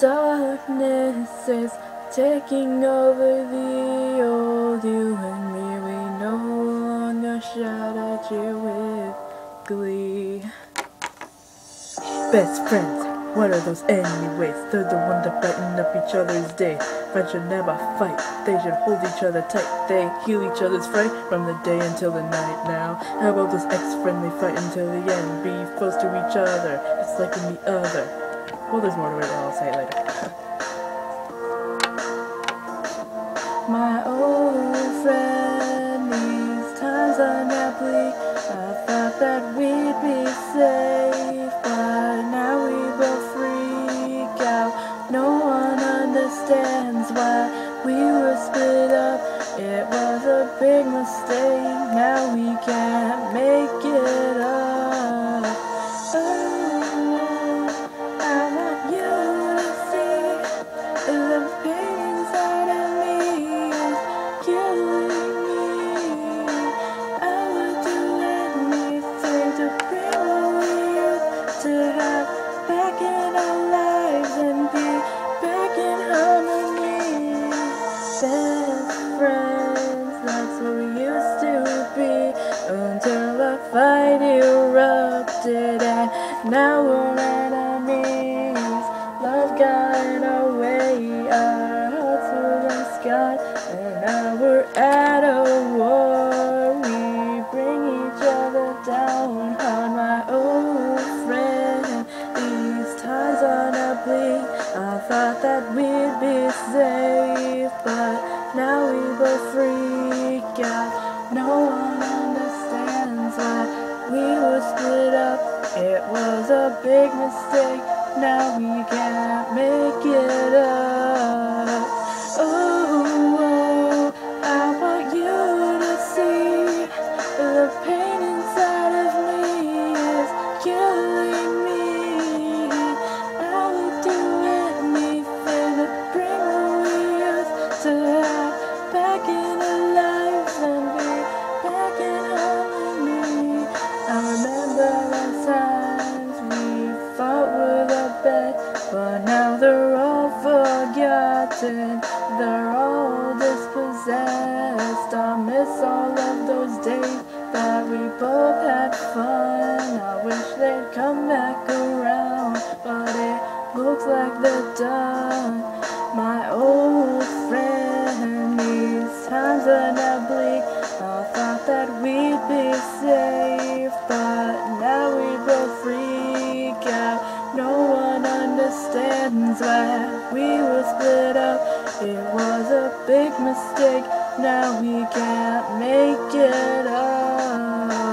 darkness is taking over the old you and me. We no longer shout at you with glee. Best friends, what are those anyways? They're the ones that brighten up each other's day. Friends should never fight, they should hold each other tight. They heal each other's fright from the day until the night now. How about those ex-friendly fight until the end? Be close to each other, it's like in the other. Well, there's more to it, I'll say it later. My old friend, these times are not bleak. I thought that we'd be safe, but now we both freak out. No one understands why we were split up. It was a big mistake. Now we until a fight erupted and now we're enemies. Love got in our hearts were in sky, and now we're at a war. We bring each other down on my old friend. These times are not bleak. I thought that we'd be safe, but now we both freak out. No one split up. It was a big mistake. Now we can't make it I miss all of those days that we both had fun. I wish they'd come back around, but it looks like they're done. My old friend, these times are now bleak. I thought that we'd be safe, but now we both freak out. No one understands why we were split up. It was a big mistake. Now we can't make it up.